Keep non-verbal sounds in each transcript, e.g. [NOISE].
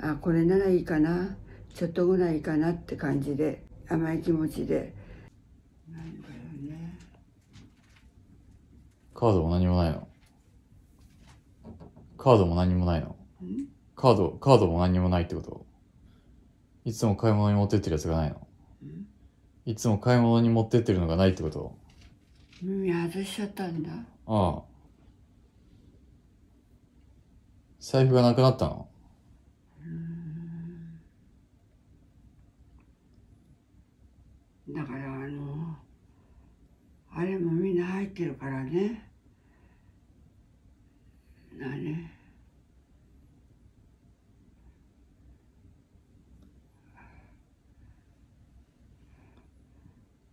あこれならいいかな。ちょっとぐらいかなって感じで甘い気持ちで。なんだよね。カードも何もないの？カードも何もないの？ん？カード、カードも何もないってこと？いつも買い物に持ってってるやつがないの？いつも買い物に持ってってるのがないってこと？耳外しちゃったんだ。ああ。財布がなくなったの？だからあのあれもみんな入ってるからね。何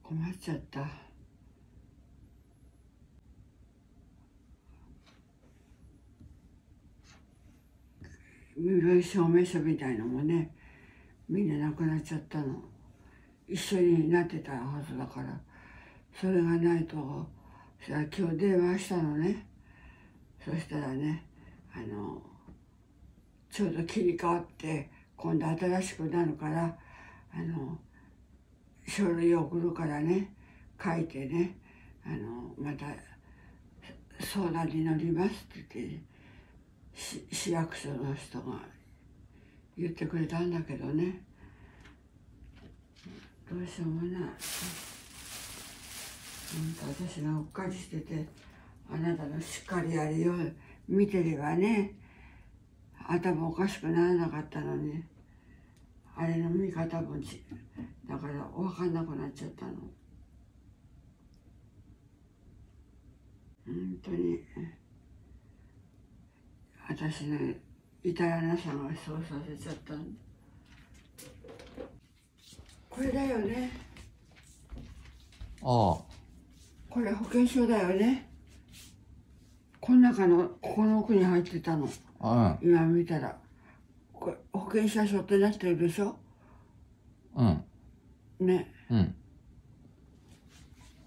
困っちゃった。身分証明書みたいのもねみんななくなっちゃったの。一緒になってたはずだからそれがないとさ今日電話したのね。そしたらねあのちょうど切り替わって今度新しくなるからあの書類送るからね書いてねあのまた相談に乗りますって言って市役所の人が言ってくれたんだけどね。どうしようもない本当私がうっかりしててあなたのしっかりやるよう見てればね頭おかしくならなかったのにあれの見方もちだから分かんなくなっちゃったの。本当に私の至らなさがそうさせちゃったんこれだよねあこれ保険証だよねこの中のここの奥に入ってたのあ。今見たらこれ保険者証ってなってるでしょ？うん。うん。ねうん。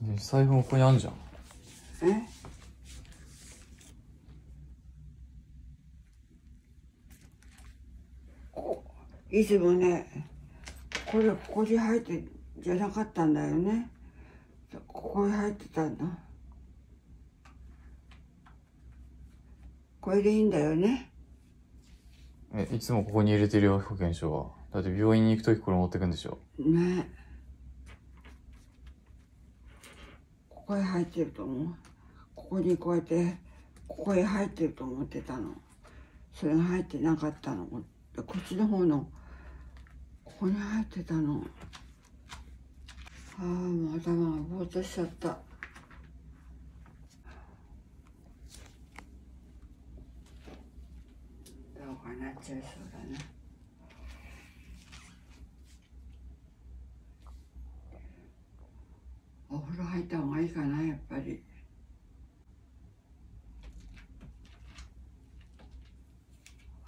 で財布もここにあんじゃん。え？こいつもねこれここに入ってじゃなかったんだよね。ここに入ってたんだこれでいいんだよね。え、いつもここに入れてるよ、保険証は。だって病院に行くときこれ持ってくんでしょ。ね。ここへ入ってると思う。ここにこうやってここへ入ってると思ってたの。それが入ってなかったの。でこっちの方のここに入ってたの。ああもう頭がぼーっとしちゃった。どうかなっちゃいそうだねお風呂入った方がいいかなやっぱり。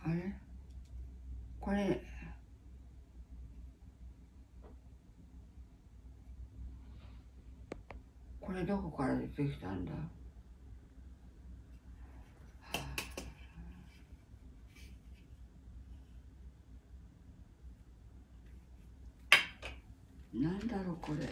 あれ？これこれどこから出てきたんだ？なんだろうこれ。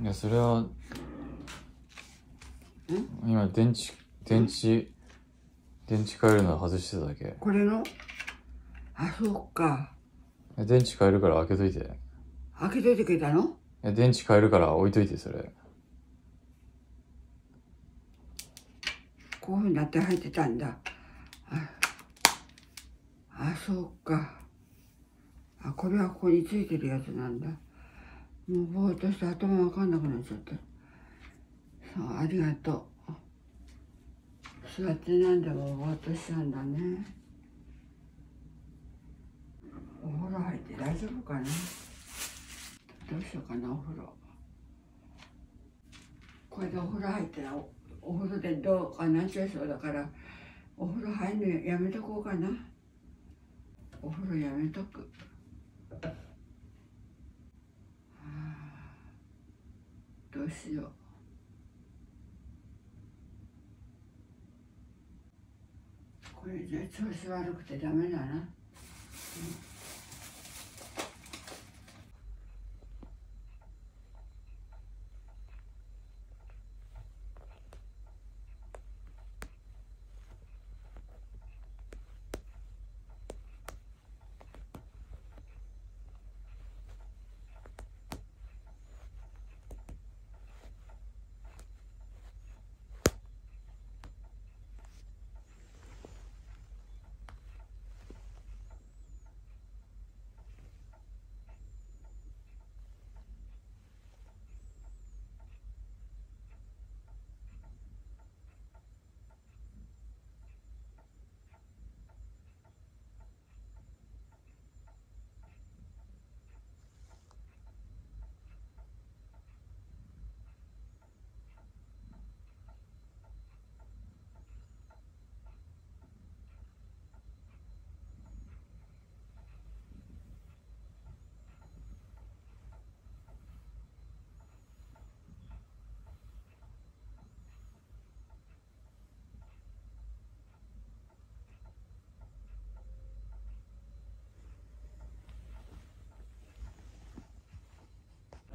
いや、それは、今、電池、電池、電池変えるの外してただけ。これの？あそうか。え電池変えるから開けといて。開けといてくれたの？え電池変えるから置いといて、それ。こういうふうになって入ってたんだ。ああそうか。あこれはここについてるやつなんだ。もうぼーっとして頭わかんなくなっちゃったそうありがとう。そって何でも終わっとしたんだね。お風呂入って大丈夫かな？どうしようかなお風呂。これでお風呂入ったらお風呂でどうかなっちゃいそうだから。お風呂入るのやめとこうかな。お風呂やめとく、どうしよう。これじゃ調子悪くてダメだな、うん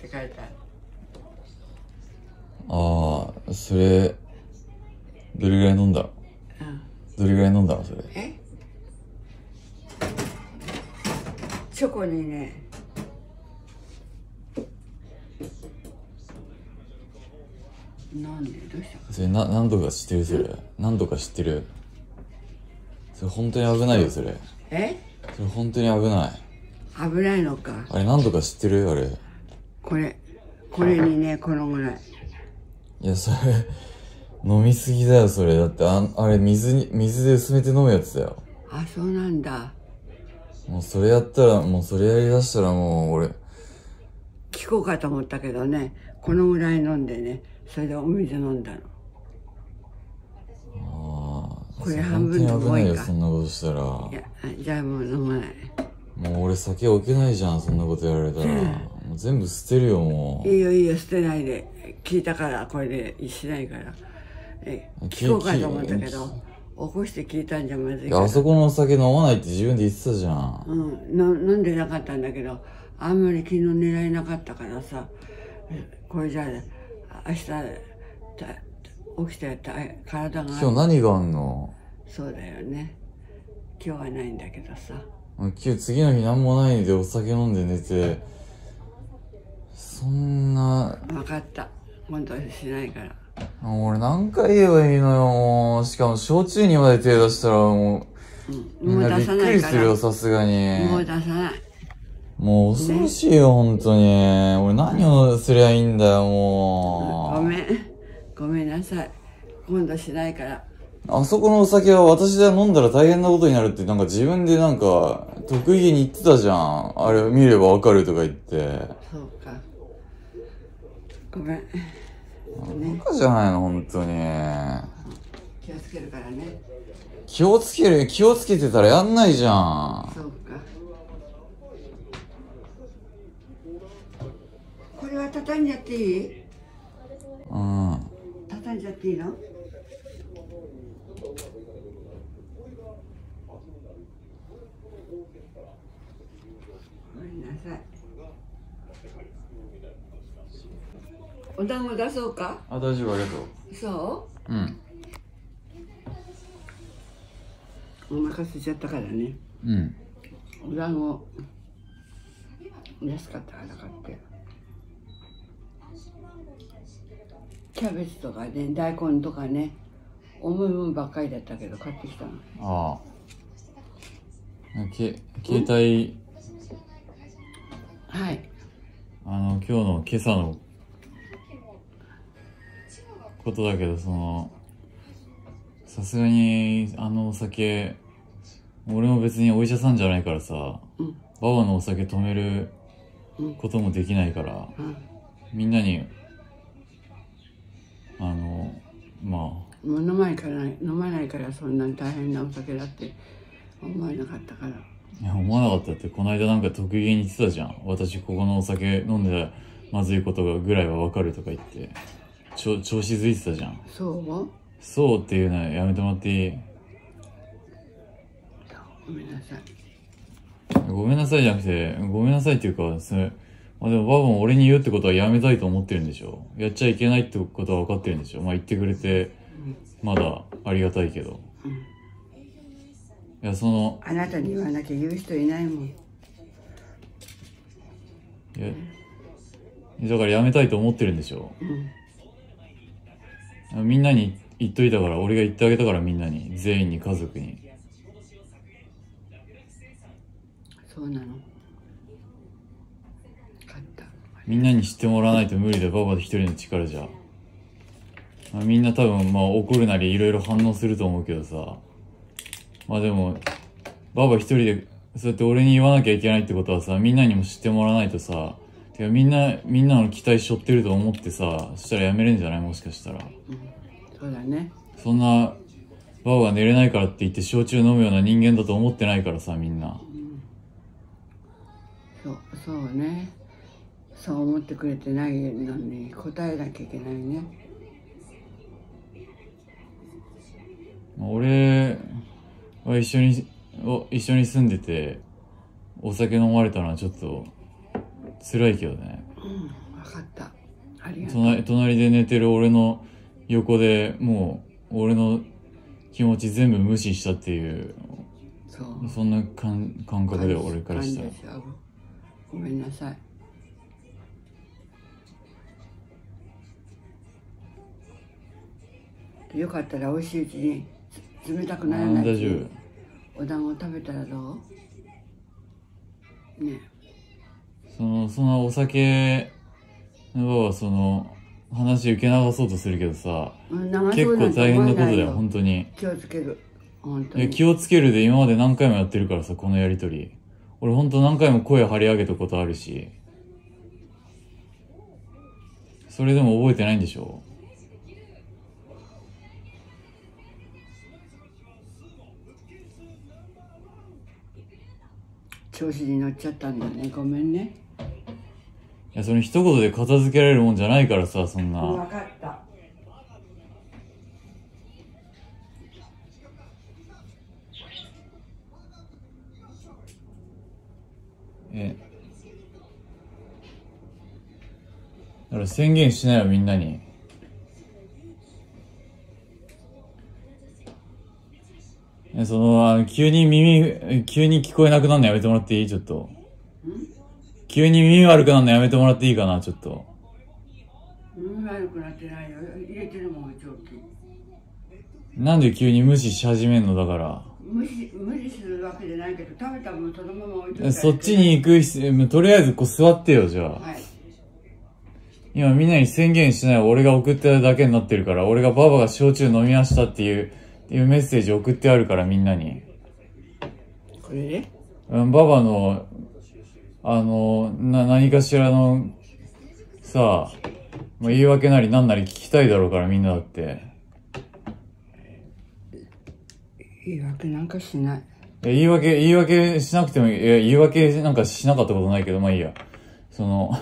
って書いてあるああ、それ、どれぐらい飲んだ？のうんどれぐらい飲んだのそれ？え？チョコにねなんで？どうした？それな、何度か知ってるそれ。何度か知ってる。それ本当に危ないよ、それ。え？それ本当に危ない。危ないのかあれ何度か知ってる？あれ。これこれにねこのぐらい。いや、それ、飲みすぎだよ、それ。だって、あんあれ、水に、水で薄めて飲むやつだよ。あそうなんだ。もうそれやったら、もうそれやりだしたらもう、俺、聞こうかと思ったけどね。このぐらい飲んでね。それでお水飲んだの。ああ、これそ半分の多いか。そんなことしたら。もいやじゃあもう飲まない。う俺酒置けないじゃん、そんなことやられたら。もう全部捨てるよ、もう。いいよいいよ捨てないで。聞いたからこれでしないから。えき聞こうかと思ったけきど起こして聞いたんじゃまずいから。あそこのお酒飲まないって自分で言ってたじゃん。うん、の飲んでなかったんだけどあんまり昨日狙えなかったからさ。これじゃあ明日た起きてた体が今日何があんの？そうだよね。今日はないんだけどさ。今日次の日何もないでお酒飲んで寝て、そんな、分かった今度しないから俺何回言えばいいのよ。しかも焼酎にまで手出したらもう、うんもうみんなびっ出さないからくりするよ、さすがに。もう出さないもう恐ろしいよ、本当に。俺何をすりゃいいんだよ、もう。ごめんごめんなさい今度しないからあそこのお酒は私が飲んだら大変なことになるってなんか自分でなんか得意げに言ってたじゃん。あれ見ればわかるとか言って。そうかごめんバカじゃないの、本当に。気をつけるからね気をつける、気をつけてたらやんないじゃん。そうかこれは畳んじゃっていい？うん。畳んじゃっていいのごめんなさいお団子出そうか？あ、大丈夫、ありがとう。そう？ん。うお腹空いちゃったからねうん。お団子安かったから買ってキャベツとかね大根とかね重いもんばっかりだったけど買ってきたのああ。け、携帯、はいあの、今日の今朝のことだけど、その、さすがに、あのお酒、俺も別にお医者さんじゃないからさ、うん。ババのお酒止めるうん。こともできないから、うん。みんなに、あの、まもう飲まないから飲まないからそんなに大変なお酒だって思えなかったから。あ、いや、思わなかったって、この間なんか得意げに言ってたじゃん。私ここのお酒飲んでまずいことがぐらいはわかるとか言ってちょ調子づいてたじゃん。そうそうっていうのはやめてもらっていい？ごめんなさい。ごめんなさいじゃなくてごめんなさいっていうかそれまあでもババも俺に言うってことはやめたいと思ってるんでしょ。やっちゃいけないってことは分かってるんでしょ。まあ言ってくれてまだありがたいけど、いやそのあなたに言わなきゃ言う人いないもん。いやだからやめたいと思ってるんでしょ、みんなに言っといたから俺が言ってあげたからみんなに。全員に家族に。そうなの。勝った。みんなに知ってもらわないと無理だよ。ババで一人の力じゃ、まあ、みんな多分まあ怒るなりいろいろ反応すると思うけどさ。まあでもババ一人でそうやって俺に言わなきゃいけないってことはさみんなにも知ってもらわないとさてかみんなみんなの期待しょってると思ってさそしたらやめれんじゃない？もしかしたら。そうだね。そんなババが寝れないからって言って焼酎飲むような人間だと思ってないからさみんな。そうそうね。そう思ってくれてないのに答えなきゃいけないね。まあ俺は一緒にお一緒に住んでてお酒飲まれたのはちょっと辛いけどね。分かった。ありがとう。隣隣で寝てる俺の横でもう俺の気持ち全部無視したっていうそう。そんな感感覚で俺からしたら。ごめんなさい。よかったら美味しいうちにつ冷たくならあない大丈にお団子食べたらどう？ね。夫そのそのお酒のはその話受け流そうとするけどさ結構大変なことだよ本当に。気をつける本当に。気をつけるで今まで何回もやってるからさこのやりとり。俺ほんと何回も声張り上げたことあるし。それでも覚えてないんでしょ？調子に乗っちゃったんだね。ごめんねいやその一言で片付けられるもんじゃないからさそんな。分かった。え。だから宣言しないよみんなに。えそのあの急に耳急に聞こえなくなるのやめてもらっていい？ちょっと急に耳悪くなるのやめてもらっていいかなちょっと。耳悪くなってないよ。入れてるもん蒸気なんで急に無視し始めんのだから。無視無理するわけじゃないけど食べた分そのまま置いといそっちに行く必要とりあえずこう座ってよじゃあ。はい。今みんなに宣言しない俺が送ってただけになってるから俺がババが焼酎飲みましたっていうっていうメッセージ送ってあるからみんなに。これで？うんババのあのな何かしらのさあ、まあ、言い訳なりなんなり聞きたいだろうからみんなだって。言い訳なんかしない。いや言い訳言い訳しなくてもいいいや言い訳なんかしなかったことないけどまあいいや。その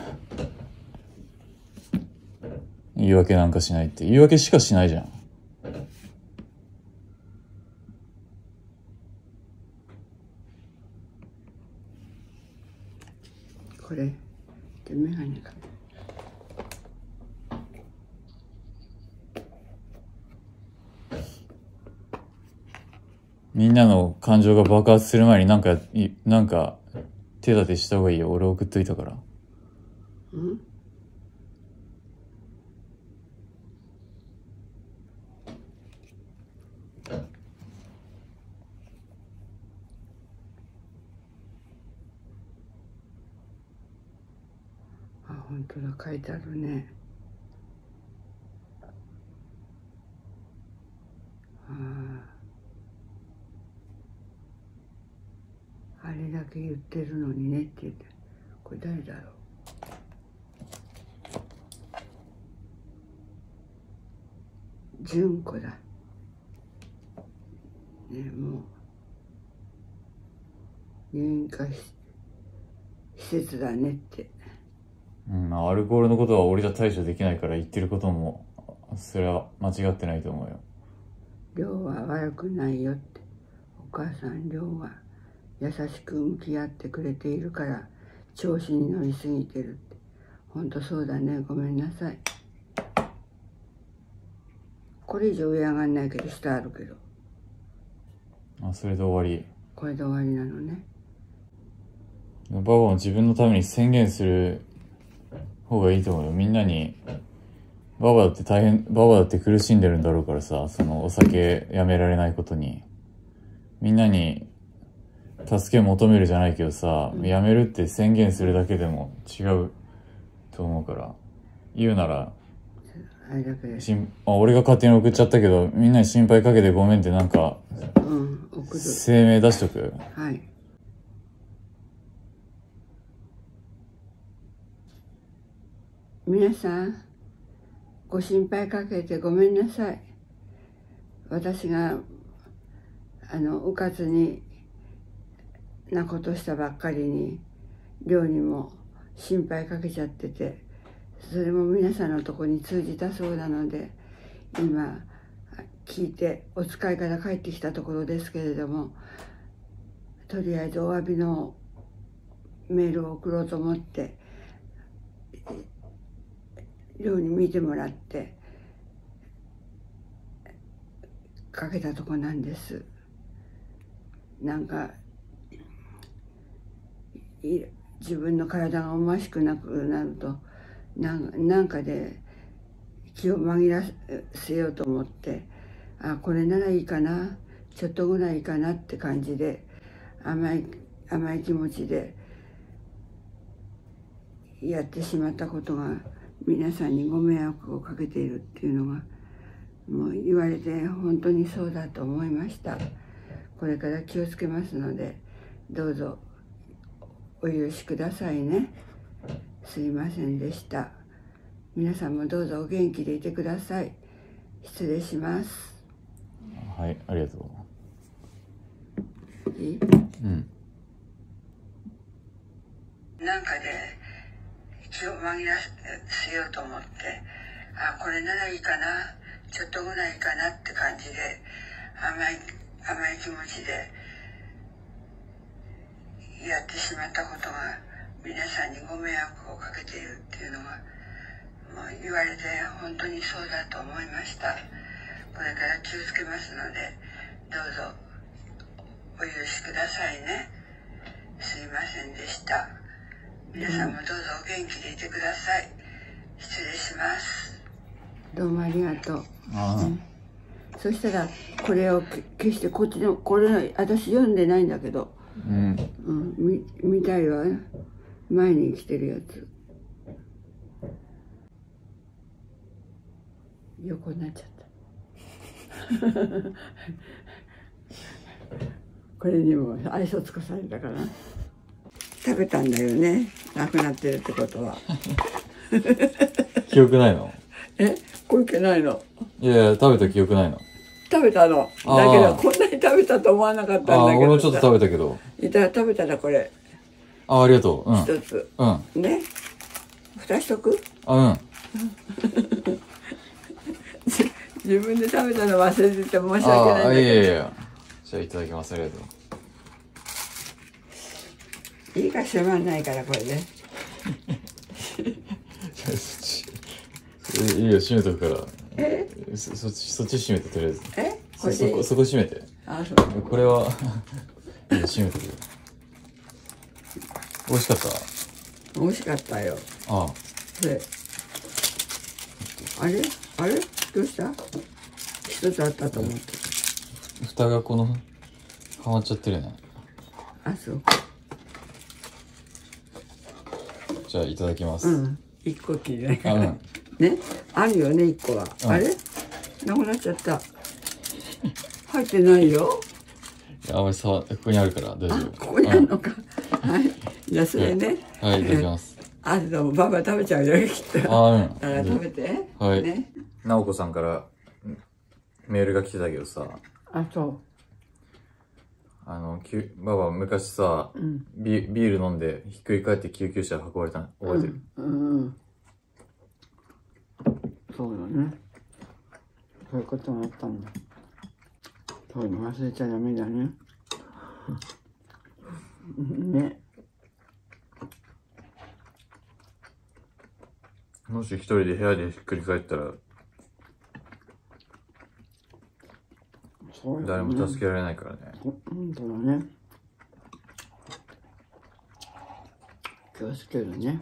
言い訳なんかしないって。言い訳しかしないじゃんこれ。で眼鏡か。みんなの感情が爆発する前になんかいなんか手立てした方がいいよ。俺送っといたから。うん？あ本当だ書いてあるねあああれだけ言ってるのにねって言ってこれ誰だろう？純子だ。ねもう入院化し施設だねって。うん、まあアルコールのことは俺じゃ対処できないから言ってることも、それは間違ってないと思うよ。量は悪くないよって。お母さん量は優しく向き合ってくれているから調子に乗りすぎてるって。ほんとそうだね。ごめんなさい。これ以上上上がんないけど下あるけど。あ、それで終わり。これで終わりなのね。ババも自分のために宣言する方がいいと思うよ。みんなに、ババだって大変、ババだって苦しんでるんだろうからさ、そのお酒やめられないことに。みんなに助けを求めるじゃないけどさ、やめるって宣言するだけでも違うと思うから。言うなら、しんあ俺が勝手に送っちゃったけど、みんなに心配かけてごめんってなんか、うん声明出しとく？はい皆さんご心配かけてごめんなさい。私があのうかつになことしたばっかりに寮にも心配かけちゃっててそれも皆さんのとこに通じたそうなので今聞いてお使いから帰ってきたところですけれどもとりあえずお詫びのメールを送ろうと思って寮に見てもらってかけたとこなんです。なんか自分の体が思わしくなくなるとなんかで気を紛らせようと思ってあこれならいいかなちょっとぐらいいいかなって感じで甘い甘い気持ちでやってしまったことが皆さんにご迷惑をかけているっていうのがもう言われて本当にそうだと思いました。これから気をつけますのでどうぞお許しくださいね。すいませんでした。皆さんもどうぞお元気でいてください。失礼します。はい、ありがといい、う。うん。なんかで気を紛らせようと思ってあこれならいいかなちょっとぐらいいいかなって感じで甘い甘い気持ちでやってしまったことが皆さんにご迷惑をかけているっていうのがもう言われて本当にそうだと思いました。これから気をつけますのでどうぞお許しくださいね。すいませんでした。皆さんもどうぞお元気でいてください。失礼します。どうもありがとう。あそしたらこれをけ消してこっちのこれ私読んでないんだけど、あ、うん。うん、見見たいわ。前に来てるやつ。横になっちゃった。[LAUGHS] これにも愛想つかされたかな食べたんだよねなくなってるってことは記憶ないの？え？これいけないの？いやいや、食べた記憶ないの。食べたの？だけどこんなに食べたと思わなかったんだけああ、ど俺もちょっと食べたけど。べた食べたらこれああ、りがとう。うん。一つ、うん。ね？蓋しとく？あ、うん。[LAUGHS] 自分で食べたの忘れてて申し訳ないんだけいやいやいや。じゃあいただきます。ありがとう。どいいかしらないからこれね。[LAUGHS] いいよ、閉めとくから。え？そそっち、そっち閉めて、とりあえず。え？これで？そそこ、そこ閉めて。あそう。これは、[LAUGHS] いいよ、閉めとくよ。美味しかった？美味しかったよ。ああ。これ。あれ？あれ？どうした？一つあったと思って。蓋がこの、はまっちゃってるね。あそうじゃあいただきます。うん。一個切り。ないからん。[LAUGHS] ね？あるよね一個は、うん。あれ？なくなっちゃった。入ってないよ。いやあまり触ここにあるから大丈あ夫。ここにあるのか、はい。じゃあそれね、うんはい、いただきます。あでもババ食べちゃうよきっと。あ、うん。だから食べて、はい。ね。なおこさんからメールが来てたけどさ、あそあの、きゅババ昔さ、うん。ビビール飲んでひっくり返って救急車運ばれたの覚えてる、うんうん。そうよね。そういうこともあったんだ。そういうの忘れちゃダメだね。[LAUGHS] ね。もし一人で部屋でひっくり返ったらそうよね。誰も助けられないからね、ほ本当だね。気をつけるね。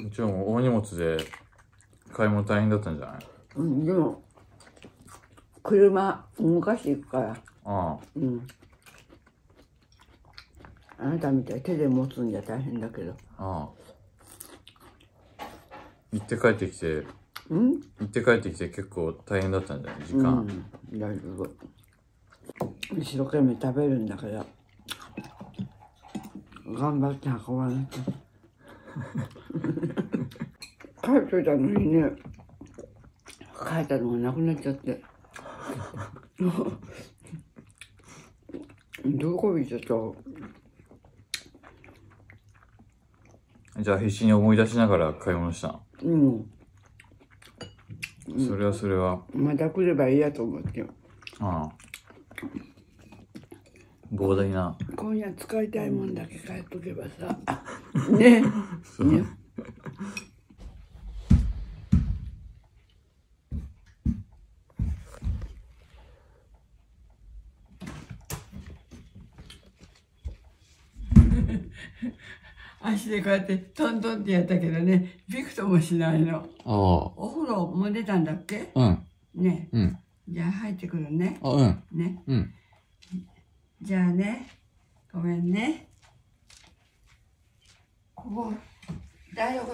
もちろん大荷物で買い物大変だったんじゃない？うんでも車動かしていくから。あうん。あなたみたいに手で持つんじゃ大変だけど。あああ。行って帰ってきてうん？行って帰ってきて結構大変だったんじゃない時間、うん、大丈夫。一生懸命食べるんだから頑張って運ばなきゃ。[LAUGHS] 帰っといたのにね帰ったのがなくなっちゃって。[LAUGHS] どこ行っちゃった？じゃあ必死に思い出しながら買い物したの？うんそれはそれは。また来ればいいやと思ってああ。膨大な。今夜使いたいもんだけ買っとけばさ。[LAUGHS] ね。ね [LAUGHS] 足でこうやってトントンってやったけどねびくともしないの。あお風呂もう出たんだっけ？あうん。ね。うん。じゃあ入ってくるね。あうん。ね。うん。じゃあね。ごめんね。ここ台所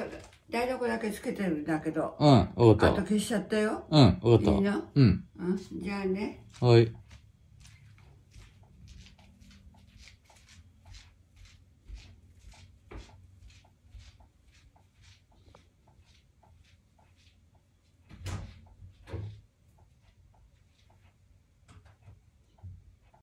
台所だけつけてるんだけど。うん。わあかった。と消しちゃったよ。うん。わかった。いいの？うん。うん。じゃあね。はい